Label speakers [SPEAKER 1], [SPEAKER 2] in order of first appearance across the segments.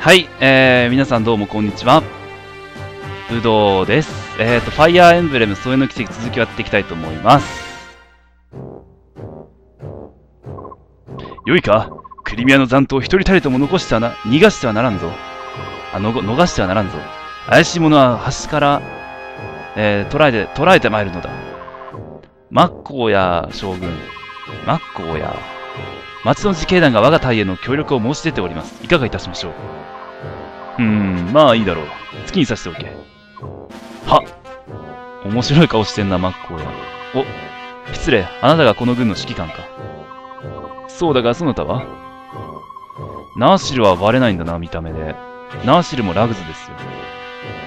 [SPEAKER 1] はい、えー、皆さんどうもこんにちは。ぶどうです。えーと、ファイアーエンブレム、添えの奇跡続きをやっていきたいと思います。よいか？クリミアの残党を一人たりとも残してはな、逃がしてはならんぞ。あ、の、逃してはならんぞ。怪しい者は端から、えー、捕らえて、捕らえてまいるのだ。マッコーや将軍、マッコーや、町の自警団が我が隊への協力を申し出ております。いかがいたしましょう？うん、まあいいだろう。好きにさせておけ。は面白い顔してんな、マッコーや。お、失礼。あなたがこの軍の指揮官か。そうだが、そなたは？ナーシルはバレないんだな、見た目で。ナーシルもラグズですよ。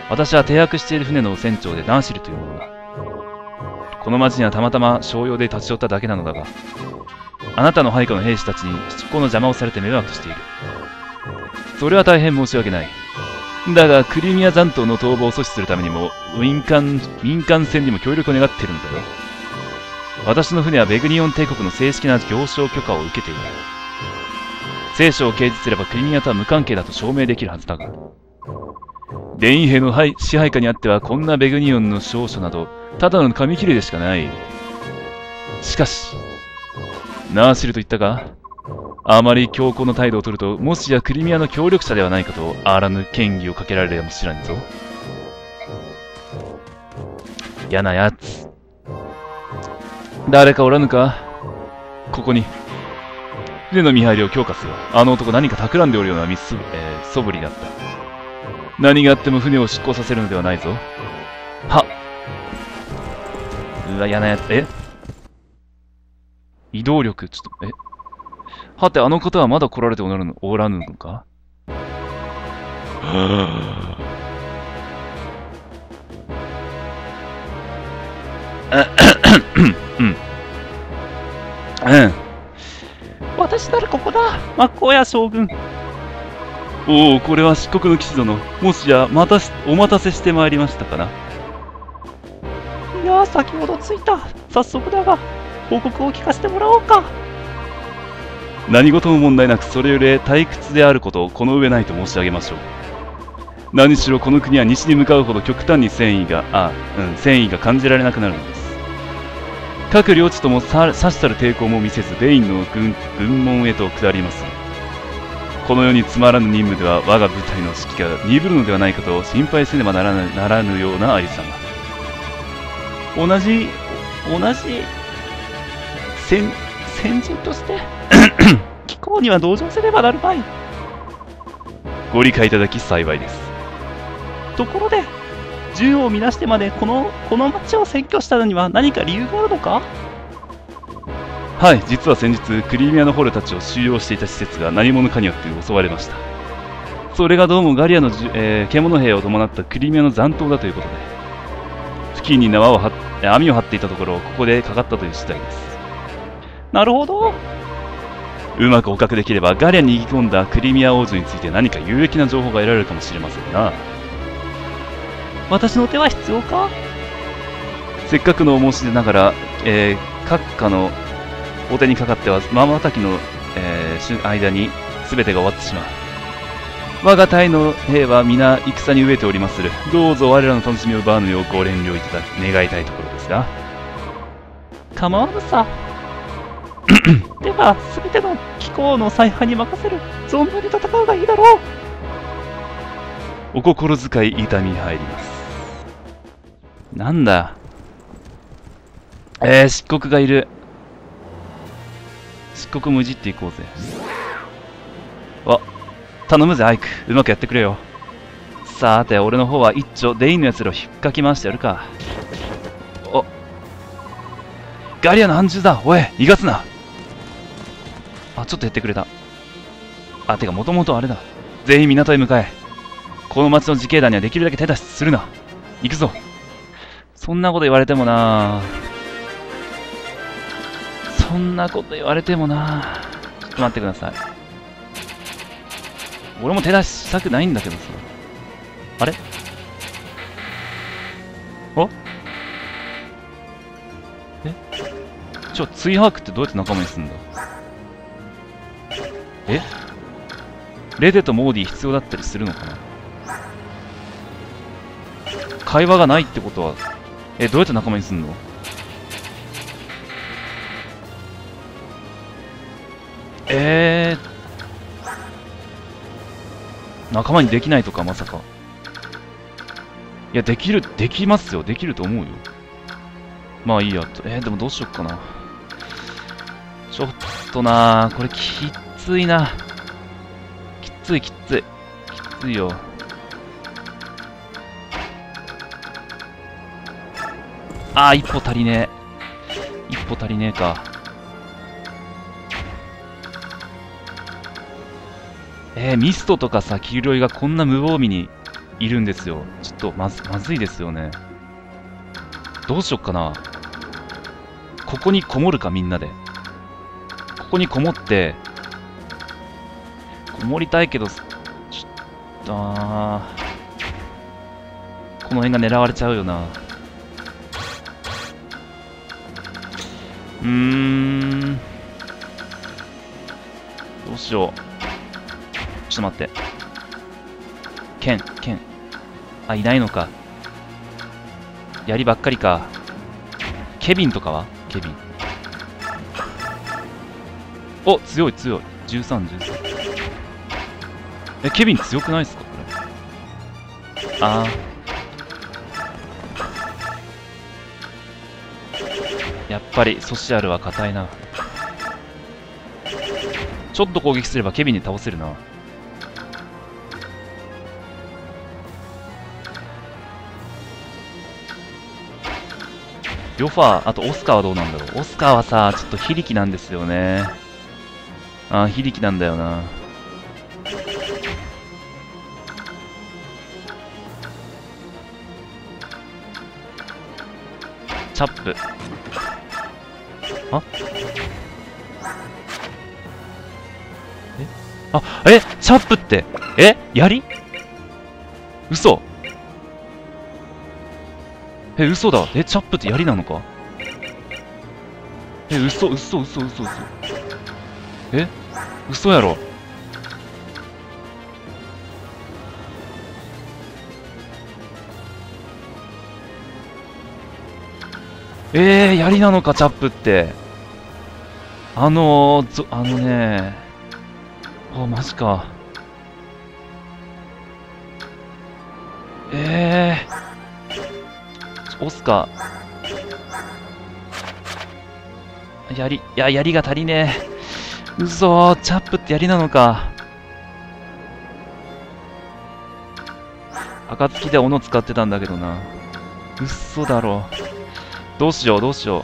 [SPEAKER 1] 私は停泊している船の船長でナーシルというものだ。この町にはたまたま商用で立ち寄っただけなのだが、あなたの配下の兵士たちに出航の邪魔をされて迷惑している。それは大変申し訳ない。だが、クリミア残党の逃亡を阻止するためにも、民間、民間船にも協力を願ってるんだよ。私の船はベグニオン帝国の正式な行商許可を受けている。聖書を掲示すればクリミアとは無関係だと証明できるはずだが。電位兵の支配下にあってはこんなベグニオンの証書など、ただの紙切れでしかない。しかし、ナーシルと言ったか？あまり強硬な態度を取ると、もしやクリミアの協力者ではないかと、あらぬ嫌疑をかけられるやもしらんぞ。嫌なやつ。誰かおらぬか？ここに。船の見張りを強化せよ。あの男何か企んでおるようなミス、えー、素振りだった。何があっても船を出港させるのではないぞ。はうわ、嫌なやつ。え？移動力、ちょっと、え？はて、あの方はまだ来られておらぬのおらぬのか？うん。うん。私ならここだマッコーヤ将軍おお、これは漆黒の騎士殿。もしや、またし、お待たせしてまいりましたかな？い
[SPEAKER 2] やー、先ほど着いた。早速だが、報告を聞かせてもらおうか。
[SPEAKER 1] 何事も問題なく、それより退屈であることをこの上ないと申し上げましょう。何しろこの国は西に向かうほど極端に戦意が、あ、うん、戦意が感じられなくなるのです。各領地ともささしたる抵抗も見せず、ベインの軍軍門へと下ります。このようにつまらぬ任務では我が部隊の士気が鈍るのではないかと心配せねばならぬならぬようなありさま。
[SPEAKER 2] 同じ、同じ、先、先人として、気候には同情せねばなるまい。
[SPEAKER 1] ご理解いただき幸いです。
[SPEAKER 2] ところで、銃を乱してまでこの、この町を占拠したのには何か理由があるのか？
[SPEAKER 1] はい、実は先日、クリミアの捕虜たちを収容していた施設が何者かによって襲われました。それがどうもガリアのえー獣兵を伴ったクリミアの残党だということで、付近に縄を張っえー網を張っていたところ、ここでかかったという次第です。
[SPEAKER 2] なるほど。
[SPEAKER 1] うまく捕獲できれば、ガリアに逃げ込んだクリミア王女について何か有益な情報が得られるかもしれませんな。
[SPEAKER 2] 私の手は必要か？
[SPEAKER 1] せっかくのお申し出ながら、えー閣下のお手にかかっては、まばたきの、えー間に全てが終わってしまう。我が隊の兵は皆戦に飢えておりまする。どうぞ我らの楽しみを奪わぬようご遠慮いただ願いたいところですが。
[SPEAKER 2] 構わぬさ。では、すべての気候の采配に任せる。存分に戦うがいいだろう。
[SPEAKER 1] お心遣い痛み入ります。なんだ？えー、漆黒がいる。漆黒無じっていこうぜ。あ、頼むぜ、アイク。うまくやってくれよ。さて、俺の方は一丁、デインの奴らを引っかき回してやるか。お。ガリアの暗獣だおい逃がすなあ、ちょっと減ってくれた。あ、てか、もともとあれだ。全員港へ向かえ。この町の自警団にはできるだけ手出しするな。行くぞ。そんなこと言われてもなそんなこと言われてもなちょっと待ってください。俺も手出したくないんだけどさ。あれ？あ？え？ちょ、追把握ってどうやって仲間にすんだ？え？レデとモーディ必要だったりするのかな？会話がないってことは、え、どうやって仲間にすんの？えー、仲間にできないとか、まさか。いや、できる、できますよ。できると思うよ。まあいいや。えー、でもどうしよっかな。ちょっとなこれきついな。きついきつい。きついよ。あー、一歩足りねえ。一歩足りねえか。えー、ミストとかさ、黄色いがこんな無防備にいるんですよ。ちょっとまず、まずいですよね。どうしよっかな。ここにこもるか、みんなで。ここにこもって、こもりたいけど、ちょっと、この辺が狙われちゃうよな。うーん。どうしよう。ちょっと待って。剣、剣。あ、いないのか。槍ばっかりか。ケビンとかは？ケビン。お、強い強い。13、13。え、ケビン強くないですか？これ。あー。やっぱりソシアルは硬いな。ちょっと攻撃すればケビンに倒せるな。ヨファー、あとオスカーはどうなんだろう。オスカーはさ、ちょっと非力なんですよね。ああ、非力なんだよな。チャップ。あ？え？あ、え？チャップって？え？槍？嘘。え、嘘だ。え、チャップって槍なのか？え、嘘、嘘、嘘、嘘、嘘。え？嘘やろ。えー、槍なのか、チャップって。あのー、あのねあ、マジか。えー。オスカ槍、いや、槍が足りねえ。嘘、チャップって槍なのか。暁で斧使ってたんだけどな。嘘だろう。どうしよう、どうしよう。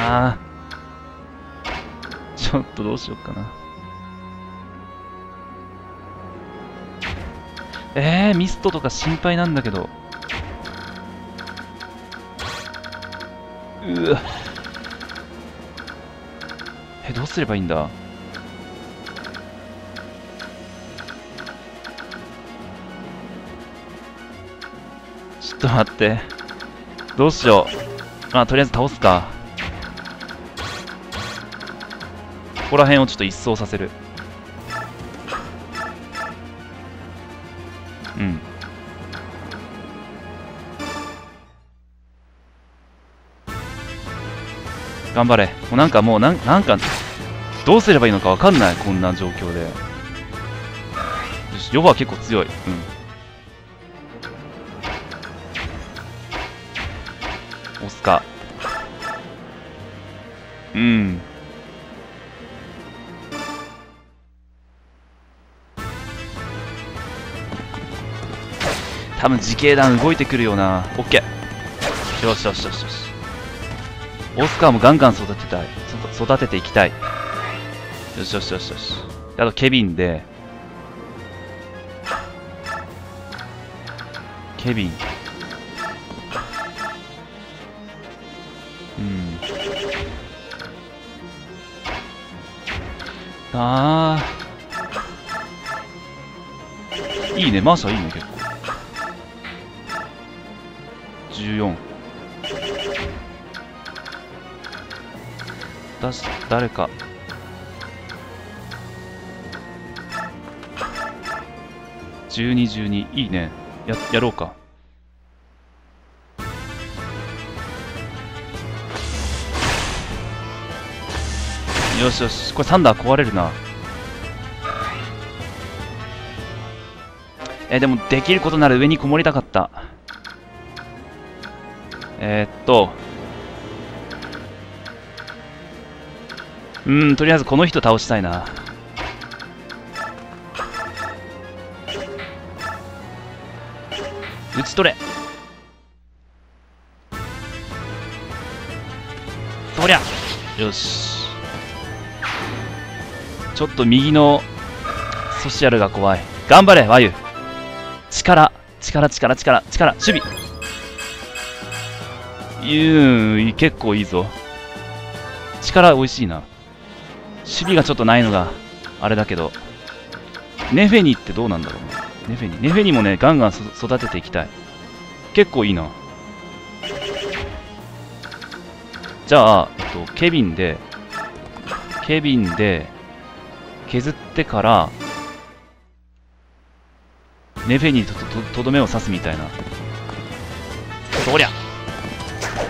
[SPEAKER 1] ああ。ちょっとどうしようかな。えー、ミストとか心配なんだけど。うわ。え、どうすればいいんだ？と待って。どうしよう。あ、とりあえず倒すか。ここら辺をちょっと一掃させる。うん。頑張れ。もうなんかもうなん、なんか、どうすればいいのかわかんない。こんな状況で。よし、ヨバは結構強い。うん。押すか。うん。多分自警団動いてくるよな。オッケー。よしよしよしよし。オスカーもガンガン育てたい。育てていきたい。よしよしよしよし。あとケビンで、ケビン。ああ。いいね、マーシャいいね、結構。14私、誰か。12、12、いいね。や、やろうか。よしよし、これサンダー壊れるな。えーでもできることなら上にこもりたかった。えー、っと。うん、とりあえずこの人倒したいな。打ち取れそりゃよしちょっと右のソシアルが怖い。頑張れワユ。力力力力力守備。うん結構いいぞ。力美味しいな。守備がちょっとないのがあれだけど。ネフェニってどうなんだろうね。ネフェニ。ネフェニもねガンガン育てていきたい。結構いいな。じゃあ、えっと、ケビンでケビンで削ってからネフェニーととととどめを刺すみたいな。そりゃ。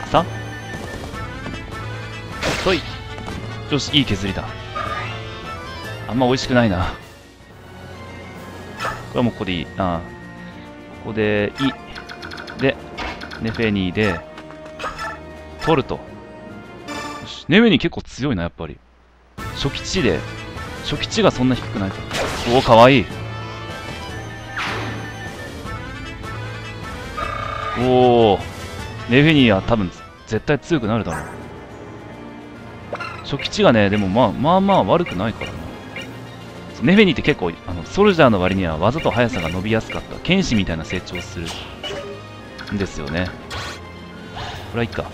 [SPEAKER 1] さ？とい。よしいい削りだ。あんま美味しくないな。これはもうここでいい。ああ。ここでいい。でネフェニーで取ると。ネフェニー結構強いなやっぱり。初期値で初期値がそんな低くないおおかわいい。おおネフェニーは多分絶対強くなるだろう。初期値がねでもまあまあまあ悪くないからな。ネフェニーって結構あのソルジャーの割には技と速さが伸びやすかった。剣士みたいな成長するんですよね。これはいいか。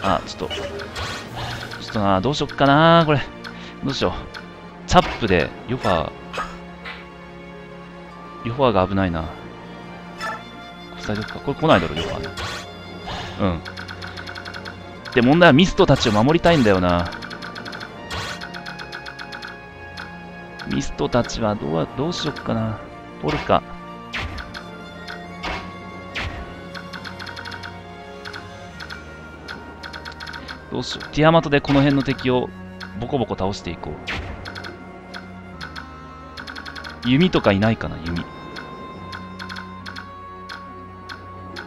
[SPEAKER 1] あちょっと。ちょっとなどうしよっかなこれ。どうしようチャップでヨファーヨファーが危ないな大丈夫かこれ来ないだろヨファーうんで問題はミストたちを守りたいんだよなミストたちはどうどうしよっかな。ポルカ。どうしよう。ティアマトでこの辺の敵をボコボコ倒していこう。弓とかいないかな、弓。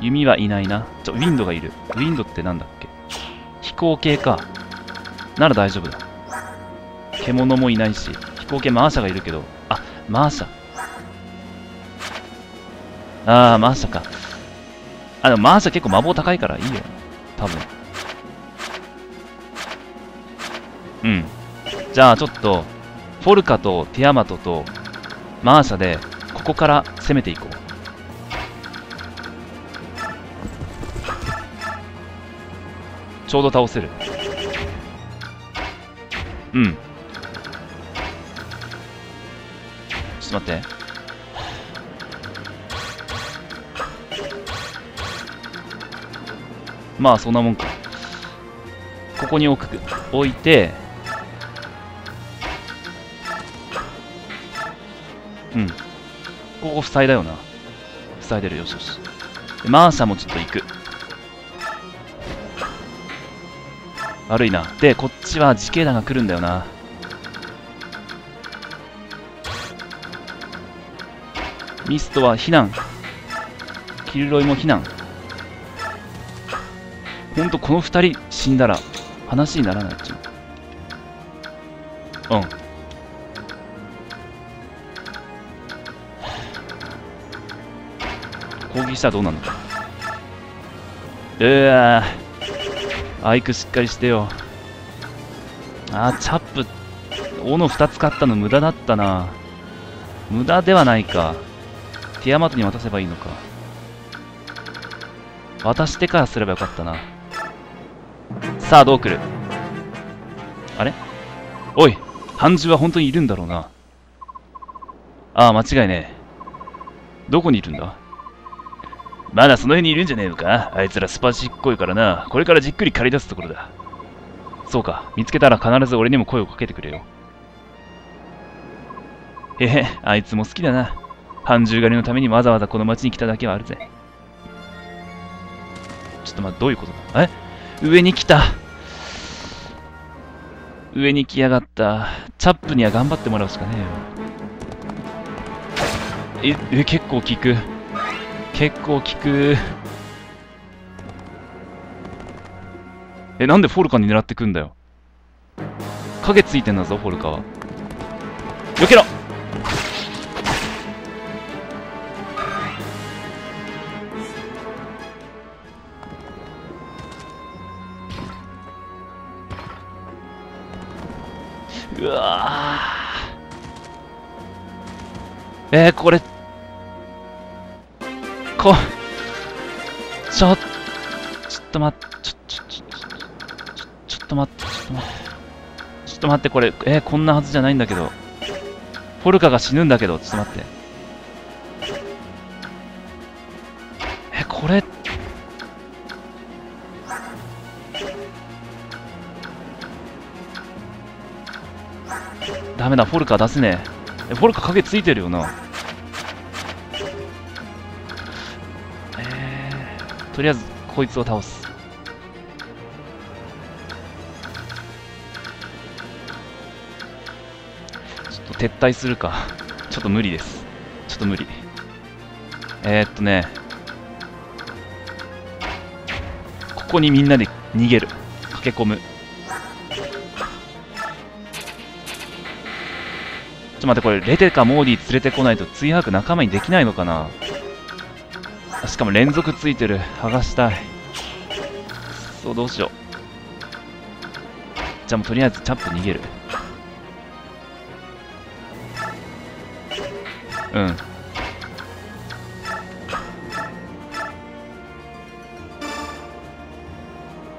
[SPEAKER 1] 弓はいないな。ちょ、ウィンドがいる。ウィンドってなんだっけ？飛行系か。なら大丈夫だ。獣もいないし。飛行系マーシャがいるけど。あ、マーシャ。あー、マーシャか。あ、でもマーシャ結構魔法高いからいいよ。多分。うん。じゃあちょっと、フォルカとティアマトとマーシャで、ここから攻めていこう。ちょうど倒せる。うん。ちょっと待って。まあそんなもんか。ここに置く、置いて、ここ塞いだよな。塞いでるよしよし。でマーシャもちょっと行く。悪いな。で、こっちは自警団が来るんだよな。ミストは避難。キルロイも避難。ほんとこの二人死んだら話にならないっちゅう。うん。攻撃したらどうなるのか。うわーアイクしっかりしてよ。あー、チャップ、斧2つ買ったの無駄だったな。無駄ではないか。ティアマトに渡せばいいのか。渡してからすればよかったな。さあ、どう来る？あれ？おい、半獣は本当にいるんだろうな。ああ、間違いねえ。どこにいるんだ？まだその辺にいるんじゃねえのか？あいつらスパチっこいからな。これからじっくり借り出すところだ。そうか。見つけたら必ず俺にも声をかけてくれよ。へへ、あいつも好きだな。半獣狩りのためにわざわざこの町に来ただけはあるぜ。ちょっと待って、どういうことだ？え？上に来た。上に来やがった。チャップには頑張ってもらうしかねえよ。え、え、結構効く。結構効く。え、なんでフォルカに狙ってくんだよ。影ついてんだぞ、フォルカは。避けろうわえー、これ、こ、ちょ、ちょっと待って、ちょ、ちょ、ちょ、ちょ、ちょっと待って、ちょっと待って。ちょっと待って、これ、えー、こんなはずじゃないんだけど。フォルカが死ぬんだけど、ちょっと待って。え、これ、ダメだ、フォルカ出せねえ。え、フォルカ影ついてるよな。とりあえず、こいつを倒す。ちょっと撤退するか。ちょっと無理です。ちょっと無理。えー、っとね。ここにみんなで逃げる。駆け込む。ちょっと待って、これ、レテかモーディ連れてこないと追白仲間にできないのかな？しかも連続ついてる。剥がしたい。そう、どうしよう。じゃあもうとりあえずチャップ逃げる。うん。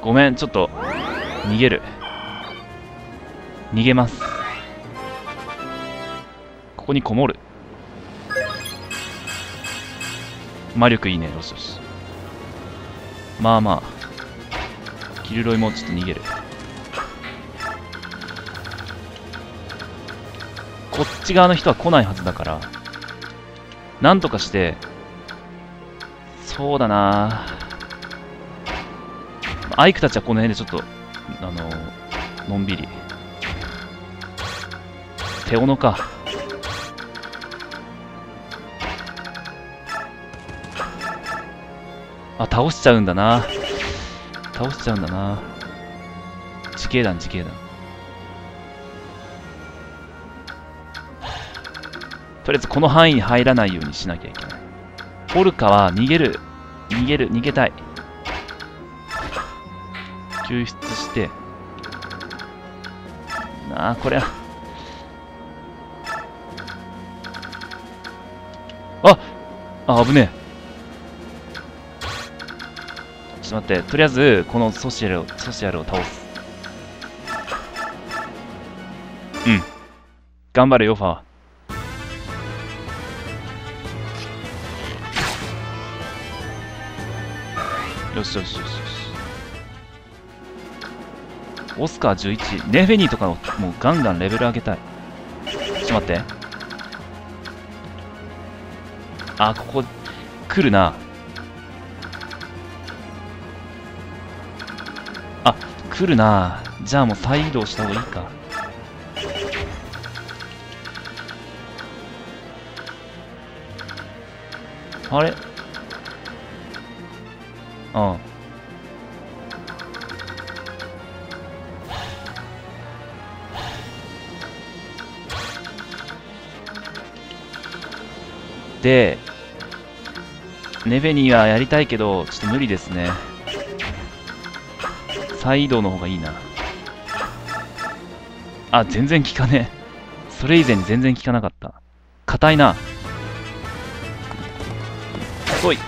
[SPEAKER 1] ごめん、ちょっと、逃げる。逃げます。こにこもる。魔力いいね。よしよし。まあまあ。キルロイもちょっと逃げる。こっち側の人は来ないはずだから、なんとかして、そうだなアイクたちはこの辺でちょっと、あの、のんびり。手斧か。あ、倒しちゃうんだな。倒しちゃうんだな。自警団、自警団。とりあえずこの範囲に入らないようにしなきゃいけない。ポルカは逃げる。逃げる、逃げたい。救出して。なあ、これは。ああ、危ねえ。ちょっと待って、とりあえず、このソシアルを、ソシアルを倒す。うん。頑張れよ、ファー。よしよしよしよし。オスカー11。ネフェニーとかをもうガンガンレベル上げたい。ちょっと待って。あ、ここ、来るな。来るな。じゃあもう再移動した方がいいか。あれ？うんで、ネベニーはやりたいけど、ちょっと無理ですね。再移動の方がいいな。あ、全然効かねえ。それ以前に全然効かなかった。硬いな。来い。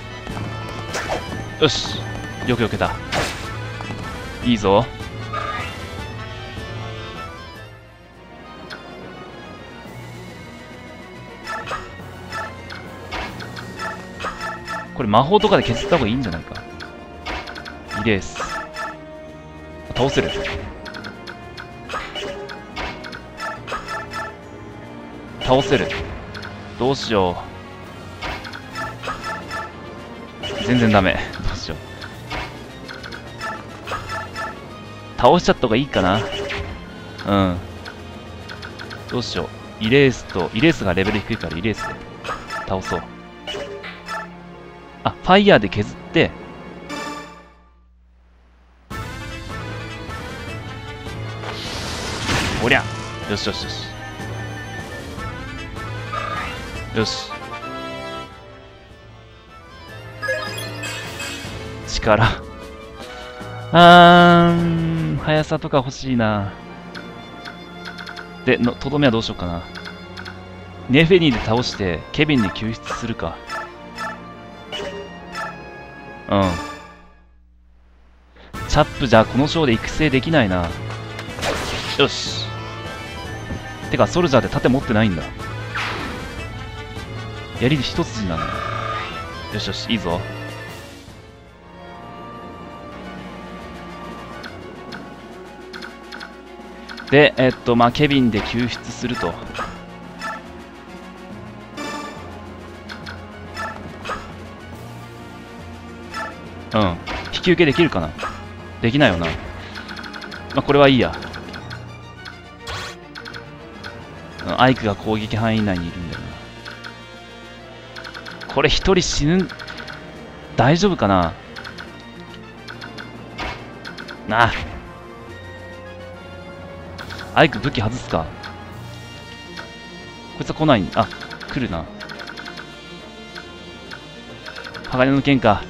[SPEAKER 1] よし。よくよけた。いいぞ。これ魔法とかで削った方がいいんじゃないか。いいです。倒せる倒せる。どうしよう。全然ダメ。どうしよう。倒しちゃった方がいいかな。うん。どうしよう。イレースとイレースがレベル低いからイレースで倒そう。あファイヤーで削っておりゃよしよしよし。よし。力。あーん、速さとか欲しいな。で、の、とどめはどうしようかな。ネフェニーで倒して、ケビンで救出するか。うん。チャップじゃこの章で育成できないな。よし。てか、ソルジャーで盾持ってないんだ。槍一筋なんだ。よしよし、いいぞ。で、えっと、まあ、ケビンで救出すると。うん。引き受けできるかな？できないよな。まあ、これはいいや。アイクが攻撃範囲内にいるんだよな。これ一人死ぬ、大丈夫かな？なあ。アイク武器外すか？こいつは来ないあ、来るな。鋼の剣か。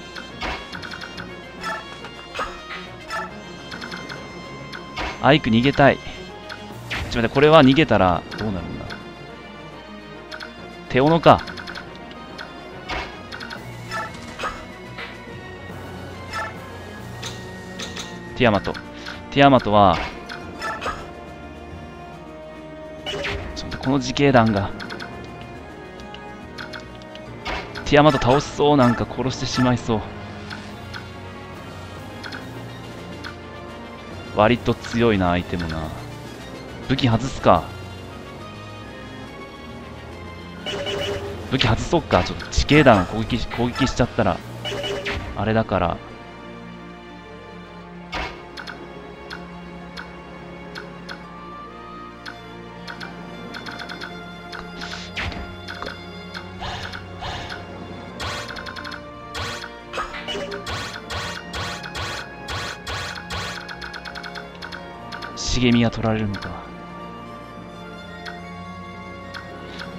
[SPEAKER 1] アイク逃げたい。ちょっと待って、これは逃げたらどうなるんだ？手斧か。ティアマト。ティアマトは、ちょっとこの自警団がティアマト倒しそうなんか殺してしまいそう割と強いなアイテムな武器外すか。武器外そうか。ちょっと地形弾攻撃攻撃しちゃったらあれだから。茂みが取られるのか。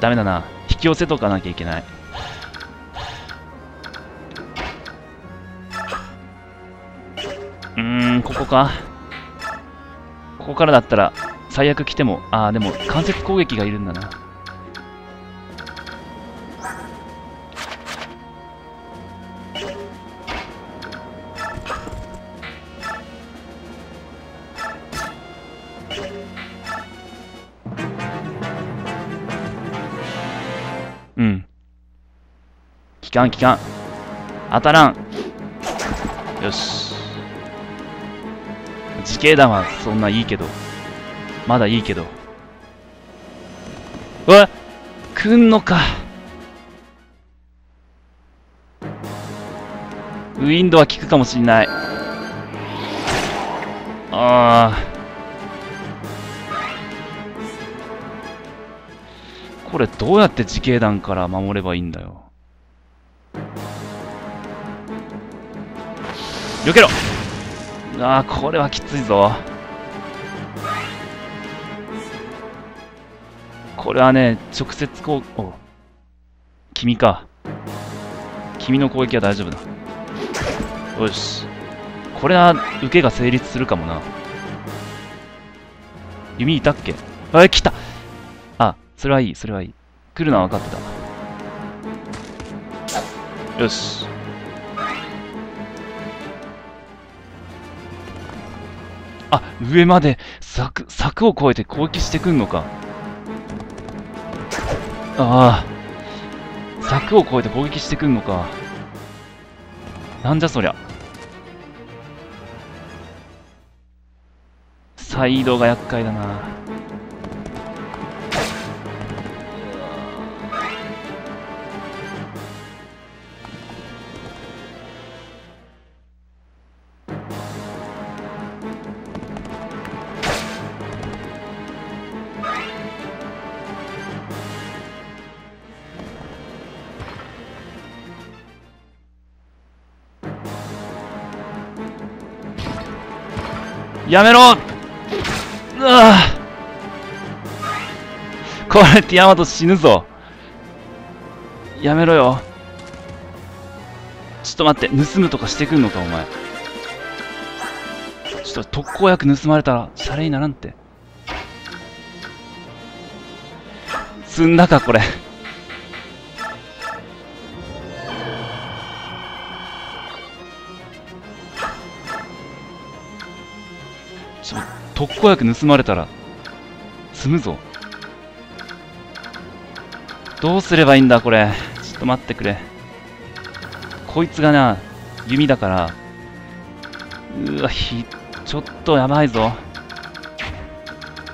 [SPEAKER 1] ダメだな。引き寄せとかなきゃいけない。うーん、ここか。ここからだったら、最悪来ても、ああ、でも、間接攻撃がいるんだな。かん、効かん。当たらん。よし。自警団はそんないいけど。まだいいけど。うわ来んのか。ウィンドは効くかもしんない。ああ。これどうやって自警団から守ればいいんだよ。避けろ。ああこれはきついぞ。これはね直接こう君か。君の攻撃は大丈夫だ。よし。これは受けが成立するかもな。弓いたっけ？あ来た。あそれはいいそれはいい。来るのは分かってた。よし。あ、上まで柵、柵を越えて攻撃してくんのか。ああ。柵を越えて攻撃してくんのか。なんじゃそりゃ。サイドが厄介だな。やめろ。うわ。これティアマト死ぬぞ。やめろよ。ちょっと待って盗むとかしてくんのかお前。ちょっと特効薬盗まれたらシャレにならんって。積んだかこれ。特効薬盗まれたら積むぞ。どうすればいいんだこれ。ちょっと待ってくれ。こいつがな弓だから。うわひちょっとやばいぞ。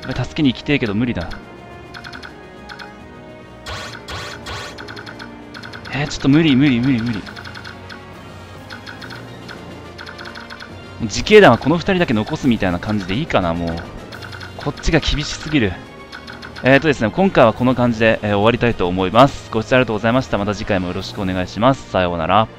[SPEAKER 1] 助けに行きてえけど無理だ。えー、ちょっと無理無理無理無理。自警団はこの2人だけ残すみたいな感じでいいかなもうこっちが厳しすぎるえーとですね、今回はこの感じで、えー終わりたいと思います。ご視聴ありがとうございました。また次回もよろしくお願いします。さようなら。